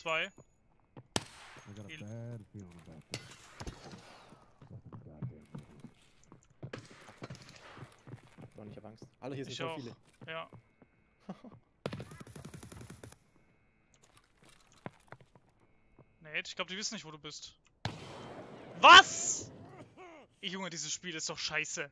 zwei. I got a bad feeling about this. Doch, ich hab Angst. Alle hier sind Ich so auch. viele. Ja. Nate, ich glaube, die wissen nicht, wo du bist. Was? Junge, dieses Spiel ist doch scheiße.